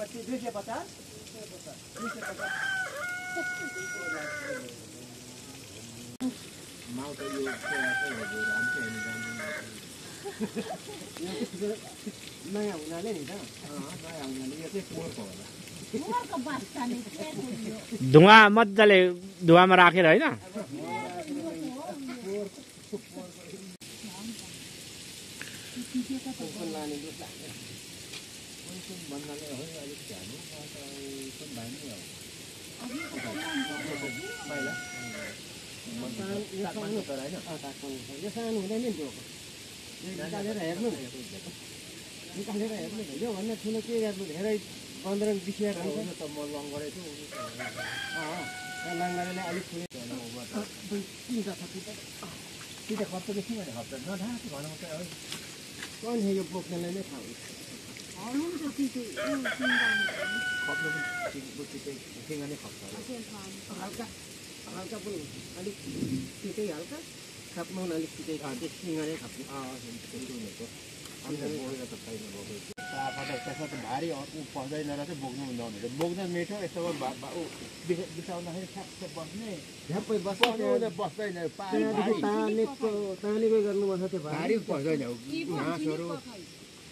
पच्चिस दुई सय पचास। सय पचास नयाँ हुनाले नि त। नयाँ हुनाले यो चाहिँ पोहोरको होला। मोरको बाच्चा नि के थियो धुवा मजाले धुवामा राखेर होइन? कुन भन्नाले यो होइन। यो सानो हुँदैन नि त्यो यो निकालेर हेर्नु निकालेर हेर्नु न योभन्दा ठुलो के गर्नु धेरै पन्ध्र बिस हजार हुन्छ हुनु त म लङ्गडै छु अलिक ठुलो तिनवटा छ बेसी खर्च नढाँको भनौँ त है कहिले यो बोक्नेलाई नै थाहा हुन्छ खप्नु नै खप्छ होला हल्का हल्का पनि हुन्छ अलिक तितै हल्का खाप्नु पनि अलिक तितै खान्छ सिँगारै खाप्नु सुनेको अन्त बोकेर त छैन बोकेको चापबाट त्यसमा त भारी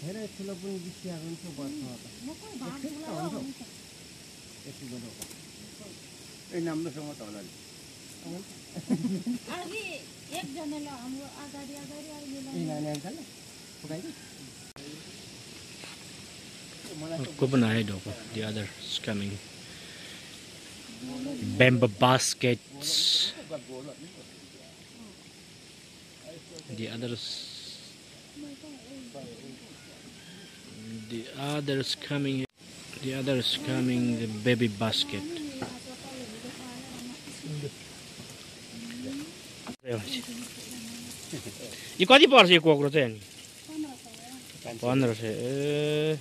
धेरै ठुलो पनि बिसिया हुन्छ हुन्छ। यति बेला ए राम्रोसँग त होला Copenhagen, the other is coming. Bamboo baskets. The others. The others coming. The others coming. The baby basket. यो कति पर्छ यो कोक्रो चाहिँ अनि पन्ध्र सय ए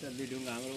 त लिडुङ हाम्रो